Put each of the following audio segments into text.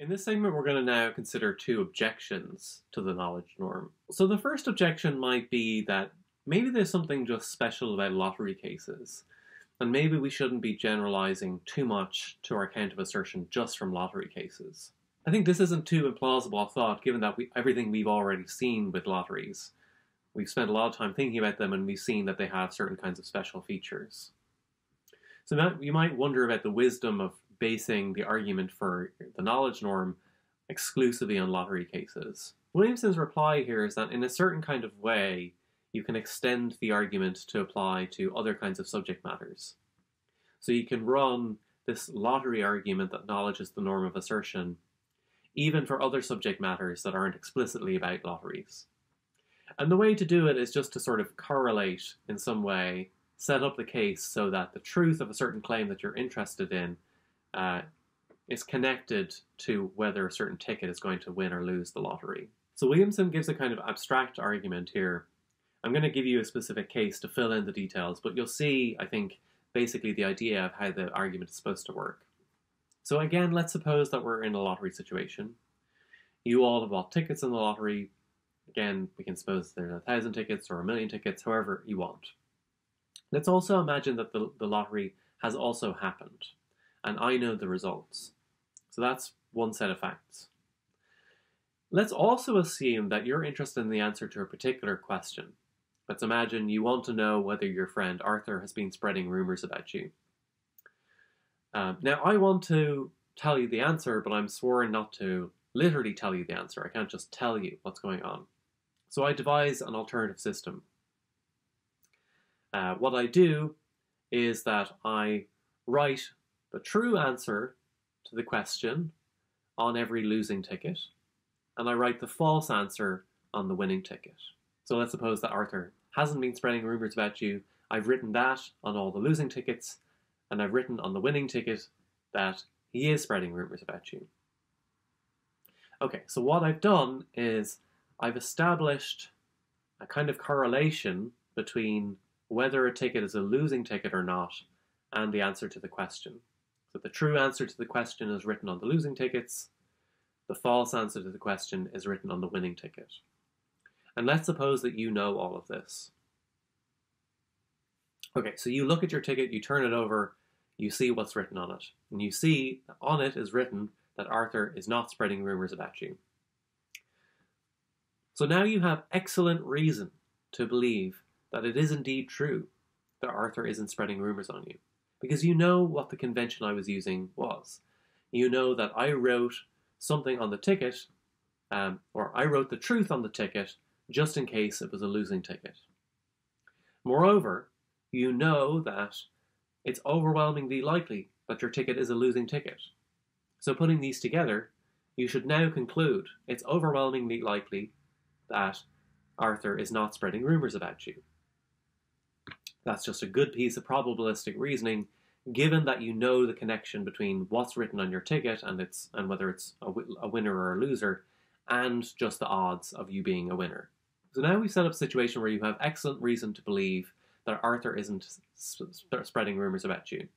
In this segment, we're going to now consider two objections to the knowledge norm. So, the first objection might be that maybe there's something just special about lottery cases, and maybe we shouldn't be generalizing too much to our count of assertion just from lottery cases. I think this isn't too implausible a thought given that we, everything we've already seen with lotteries. We've spent a lot of time thinking about them and we've seen that they have certain kinds of special features. So you might wonder about the wisdom of basing the argument for the knowledge norm exclusively on lottery cases. Williamson's reply here is that in a certain kind of way, you can extend the argument to apply to other kinds of subject matters. So you can run this lottery argument that knowledge is the norm of assertion, even for other subject matters that aren't explicitly about lotteries. And the way to do it is just to sort of correlate in some way, set up the case so that the truth of a certain claim that you're interested in uh, is connected to whether a certain ticket is going to win or lose the lottery. So Williamson gives a kind of abstract argument here. I'm going to give you a specific case to fill in the details, but you'll see, I think, basically the idea of how the argument is supposed to work. So again, let's suppose that we're in a lottery situation. You all have bought tickets in the lottery. Again, we can suppose there's a thousand tickets or a million tickets, however you want. Let's also imagine that the, the lottery has also happened and I know the results. So that's one set of facts. Let's also assume that you're interested in the answer to a particular question. Let's imagine you want to know whether your friend Arthur has been spreading rumors about you. Um, now, I want to tell you the answer, but I'm sworn not to literally tell you the answer. I can't just tell you what's going on. So I devise an alternative system. Uh, what I do is that I write the true answer to the question on every losing ticket, and I write the false answer on the winning ticket. So let's suppose that Arthur hasn't been spreading rumors about you. I've written that on all the losing tickets, and I've written on the winning ticket that he is spreading rumors about you. Okay, so what I've done is I've established a kind of correlation between whether a ticket is a losing ticket or not and the answer to the question. So the true answer to the question is written on the losing tickets. The false answer to the question is written on the winning ticket. And let's suppose that you know all of this. Okay, so you look at your ticket, you turn it over, you see what's written on it. And you see on it is written that Arthur is not spreading rumors about you. So now you have excellent reason to believe that it is indeed true that Arthur isn't spreading rumors on you because you know what the convention I was using was. You know that I wrote something on the ticket, um, or I wrote the truth on the ticket just in case it was a losing ticket. Moreover, you know that it's overwhelmingly likely that your ticket is a losing ticket. So, putting these together, you should now conclude it's overwhelmingly likely that Arthur is not spreading rumors about you. That's just a good piece of probabilistic reasoning, given that you know the connection between what's written on your ticket and it's and whether it's a, a winner or a loser, and just the odds of you being a winner. So now we've set up a situation where you have excellent reason to believe that Arthur isn't spreading rumors about you.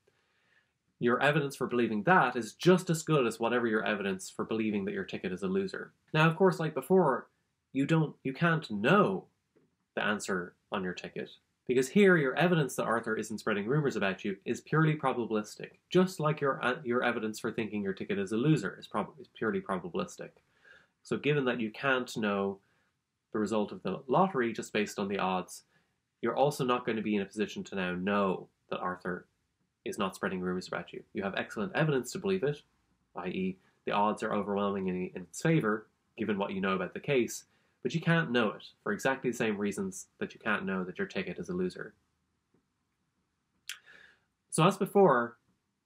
Your evidence for believing that is just as good as whatever your evidence for believing that your ticket is a loser. Now, of course, like before, you don't, you can't know the answer on your ticket because here, your evidence that Arthur isn't spreading rumors about you is purely probabilistic, just like your, uh, your evidence for thinking your ticket is a loser is, prob- is purely probabilistic. So, given that you can't know the result of the lottery just based on the odds, you're also not going to be in a position to now know that Arthur is not spreading rumors about you. You have excellent evidence to believe it, i.e., the odds are overwhelming in, in its favor, given what you know about the case, but you can't know it for exactly the same reasons that you can't know that your ticket is a loser. So, as before,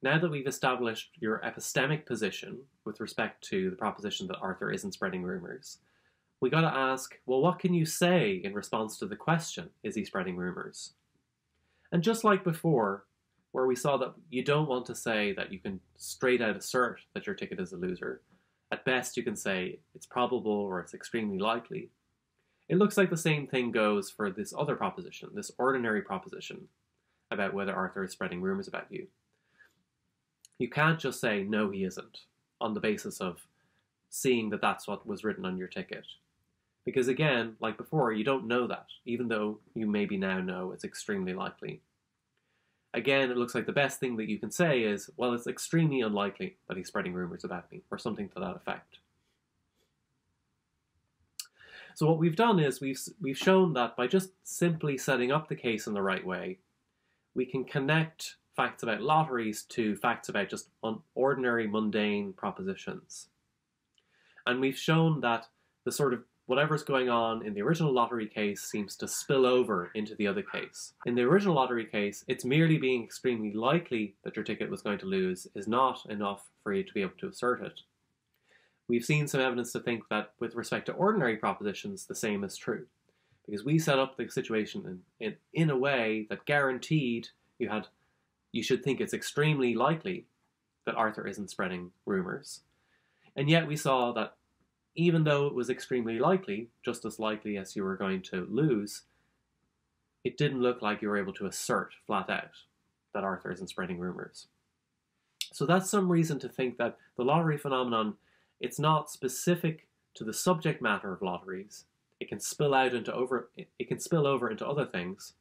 now that we've established your epistemic position with respect to the proposition that Arthur isn't spreading rumors, we got to ask well, what can you say in response to the question, is he spreading rumors? And just like before, where we saw that you don't want to say that you can straight out assert that your ticket is a loser, at best, you can say it's probable or it's extremely likely. It looks like the same thing goes for this other proposition, this ordinary proposition about whether Arthur is spreading rumors about you. You can't just say, no, he isn't, on the basis of seeing that that's what was written on your ticket. Because again, like before, you don't know that, even though you maybe now know it's extremely likely. Again, it looks like the best thing that you can say is, well, it's extremely unlikely that he's spreading rumors about me, or something to that effect. So what we've done is we've, we've shown that by just simply setting up the case in the right way, we can connect facts about lotteries to facts about just ordinary mundane propositions. And we've shown that the sort of whatever's going on in the original lottery case seems to spill over into the other case. In the original lottery case, it's merely being extremely likely that your ticket was going to lose is not enough for you to be able to assert it. We've seen some evidence to think that with respect to ordinary propositions, the same is true. Because we set up the situation in, in, in a way that guaranteed you had you should think it's extremely likely that Arthur isn't spreading rumors. And yet we saw that even though it was extremely likely, just as likely as you were going to lose, it didn't look like you were able to assert flat out that Arthur isn't spreading rumors. So that's some reason to think that the lottery phenomenon, it's not specific to the subject matter of lotteries. It can spill out into over it can spill over into other things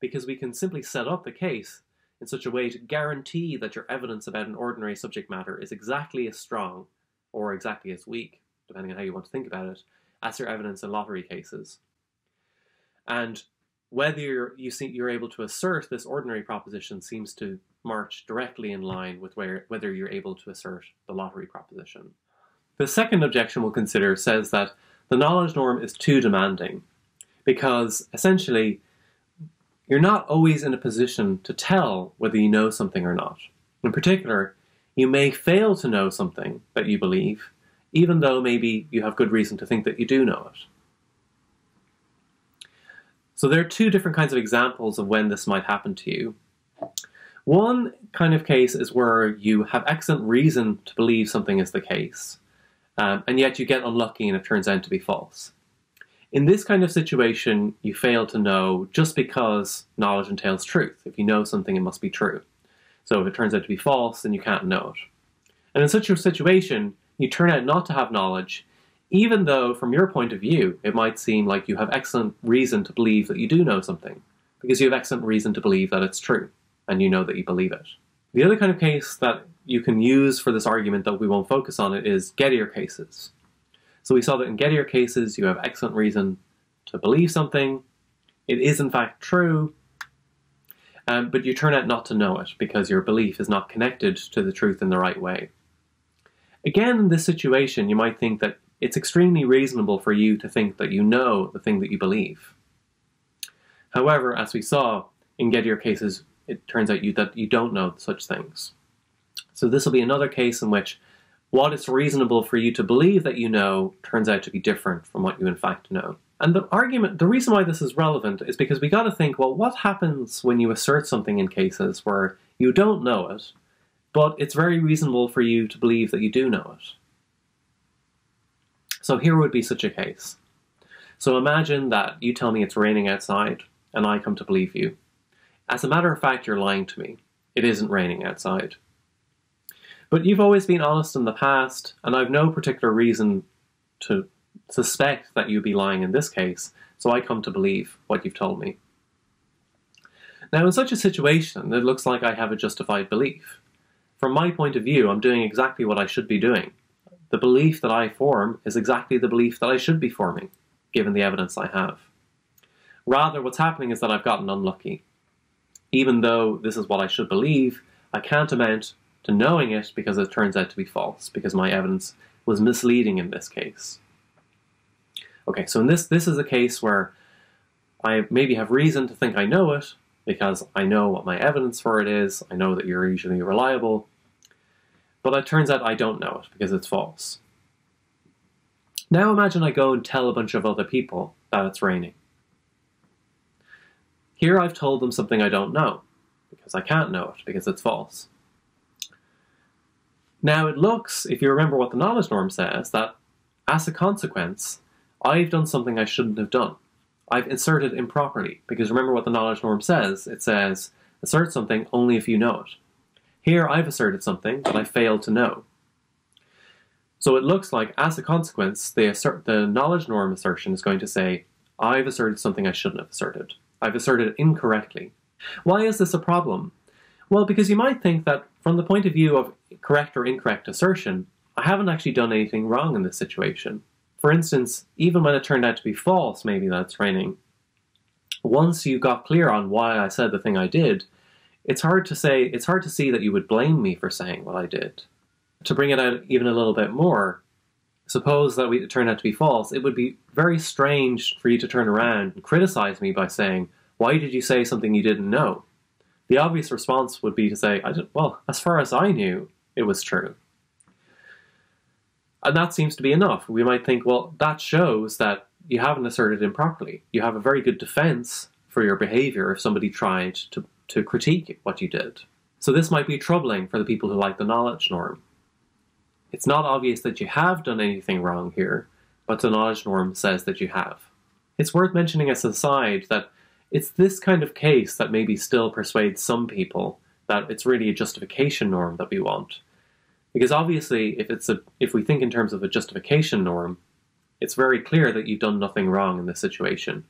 because we can simply set up the case in such a way to guarantee that your evidence about an ordinary subject matter is exactly as strong or exactly as weak depending on how you want to think about it, as your evidence in lottery cases. And whether you're, you see, you're able to assert this ordinary proposition seems to march directly in line with where, whether you're able to assert the lottery proposition. The second objection we'll consider says that the knowledge norm is too demanding because essentially you're not always in a position to tell whether you know something or not. In particular, you may fail to know something that you believe even though maybe you have good reason to think that you do know it. So there are two different kinds of examples of when this might happen to you. One kind of case is where you have excellent reason to believe something is the case, um, and yet you get unlucky and it turns out to be false. In this kind of situation, you fail to know just because knowledge entails truth. If you know something, it must be true. So if it turns out to be false, then you can't know it. And in such a situation, you turn out not to have knowledge, even though, from your point of view, it might seem like you have excellent reason to believe that you do know something, because you have excellent reason to believe that it's true, and you know that you believe it. The other kind of case that you can use for this argument that we won't focus on it is Gettier cases. So we saw that in Gettier cases, you have excellent reason to believe something. It is in fact true, um, but you turn out not to know it because your belief is not connected to the truth in the right way. Again, in this situation, you might think that it's extremely reasonable for you to think that you know the thing that you believe. However, as we saw in Gettier cases, it turns out you, that you don't know such things. So this will be another case in which what is reasonable for you to believe that you know turns out to be different from what you in fact know. And the argument, the reason why this is relevant is because we got to think, well, what happens when you assert something in cases where you don't know it, but it's very reasonable for you to believe that you do know it. So here would be such a case. So imagine that you tell me it's raining outside, and I come to believe you. As a matter of fact, you're lying to me. It isn't raining outside. But you've always been honest in the past, and I've no particular reason to suspect that you'd be lying in this case, so I come to believe what you've told me. Now, in such a situation, it looks like I have a justified belief. From my point of view, I'm doing exactly what I should be doing. The belief that I form is exactly the belief that I should be forming, given the evidence I have. Rather, what's happening is that I've gotten unlucky. Even though this is what I should believe, I can't amount to knowing it because it turns out to be false, because my evidence was misleading in this case. Okay, so in this, this is a case where I maybe have reason to think I know it, because I know what my evidence for it is, I know that you're usually reliable, but it turns out I don't know it because it's false. Now imagine I go and tell a bunch of other people that it's raining. Here I've told them something I don't know, because I can't know it, because it's false. Now it looks, if you remember what the knowledge norm says, that as a consequence, I've done something I shouldn't have done. I've inserted improperly, because remember what the knowledge norm says. It says, assert something only if you know it. Here I've asserted something that I failed to know. So it looks like, as a consequence, the, assert, the knowledge norm assertion is going to say, I've asserted something I shouldn't have asserted. I've asserted it incorrectly. Why is this a problem? Well, because you might think that from the point of view of correct or incorrect assertion, I haven't actually done anything wrong in this situation. For instance, even when it turned out to be false, maybe that's raining, once you got clear on why I said the thing I did, it's hard to say, it's hard to see that you would blame me for saying what I did. To bring it out even a little bit more, suppose that we, it turned out to be false, it would be very strange for you to turn around and criticize me by saying, Why did you say something you didn't know? The obvious response would be to say, Well, as far as I knew, it was true. And that seems to be enough. We might think, well, that shows that you haven't asserted improperly. You have a very good defense for your behavior if somebody tried to, to critique what you did. So this might be troubling for the people who like the knowledge norm. It's not obvious that you have done anything wrong here, but the knowledge norm says that you have. It's worth mentioning as an aside that it's this kind of case that maybe still persuades some people that it's really a justification norm that we want. Because obviously, if it's a, if we think in terms of a justification norm, it's very clear that you've done nothing wrong in this situation.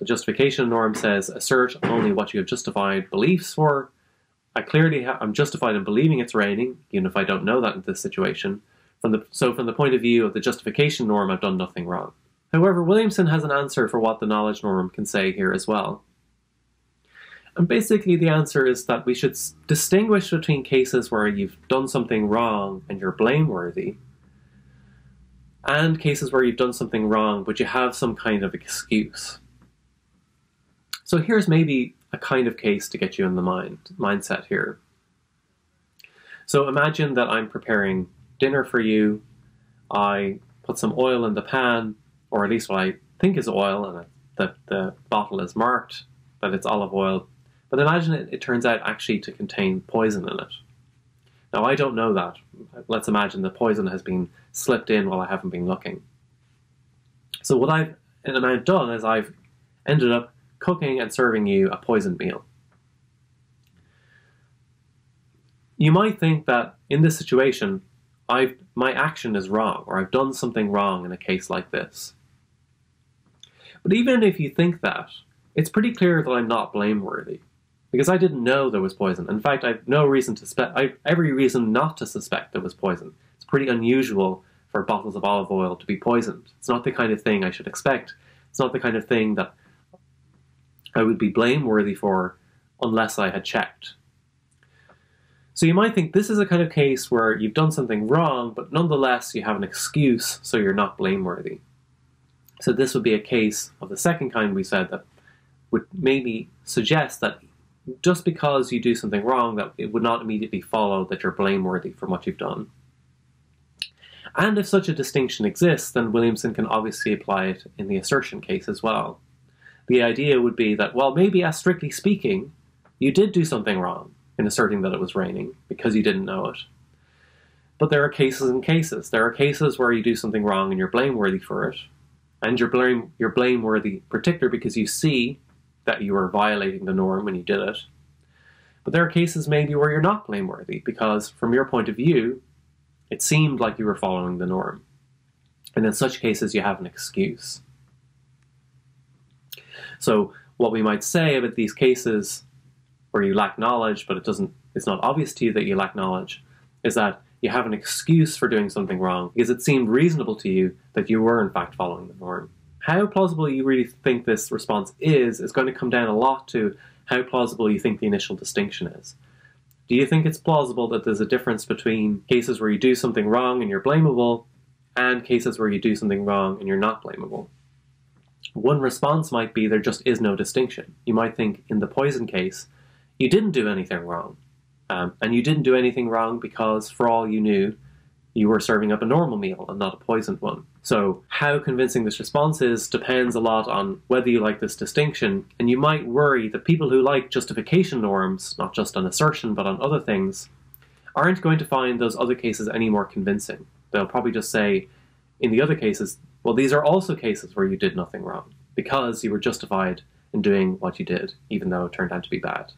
The justification norm says assert only what you have justified beliefs for. I clearly I'm justified in believing it's raining, even if I don't know that in this situation. From the, so, from the point of view of the justification norm, I've done nothing wrong. However, Williamson has an answer for what the knowledge norm can say here as well. And basically, the answer is that we should distinguish between cases where you've done something wrong and you're blameworthy, and cases where you've done something wrong but you have some kind of excuse. So here's maybe a kind of case to get you in the mind mindset here. So imagine that I'm preparing dinner for you. I put some oil in the pan, or at least what I think is oil, and that the bottle is marked that it's olive oil. But imagine it, it turns out actually to contain poison in it. Now, I don't know that. Let's imagine the poison has been slipped in while I haven't been looking. So, what I've and I've done is I've ended up cooking and serving you a poisoned meal. You might think that in this situation, I've my action is wrong, or I've done something wrong in a case like this. But even if you think that, it's pretty clear that I'm not blameworthy because I didn't know there was poison. In fact, I have no reason to suspect. I every reason not to suspect there was poison. It's pretty unusual for bottles of olive oil to be poisoned. It's not the kind of thing I should expect. It's not the kind of thing that I would be blameworthy for unless I had checked. So you might think this is a kind of case where you've done something wrong, but nonetheless you have an excuse, so you're not blameworthy. So this would be a case of the second kind we said that would maybe suggest that just because you do something wrong, that it would not immediately follow that you're blameworthy for what you've done. And if such a distinction exists, then Williamson can obviously apply it in the assertion case as well. The idea would be that, well, maybe as strictly speaking, you did do something wrong in asserting that it was raining because you didn't know it. But there are cases and cases. There are cases where you do something wrong and you're blameworthy for it, and you're blame you're blameworthy particular because you see that you were violating the norm when you did it. But there are cases maybe where you're not blameworthy because, from your point of view, it seemed like you were following the norm. And in such cases, you have an excuse. So, what we might say about these cases where you lack knowledge, but it doesn't, it's not obvious to you that you lack knowledge, is that you have an excuse for doing something wrong because it seemed reasonable to you that you were in fact following the norm how plausible you really think this response is is going to come down a lot to how plausible you think the initial distinction is. Do you think it's plausible that there's a difference between cases where you do something wrong and you're blamable and cases where you do something wrong and you're not blamable? One response might be there just is no distinction. You might think in the poison case, you didn't do anything wrong. Um, and you didn't do anything wrong because, for all you knew, you were serving up a normal meal and not a poisoned one. So, how convincing this response is depends a lot on whether you like this distinction, and you might worry that people who like justification norms, not just on assertion but on other things, aren't going to find those other cases any more convincing. They'll probably just say, in the other cases, well, these are also cases where you did nothing wrong, because you were justified in doing what you did, even though it turned out to be bad.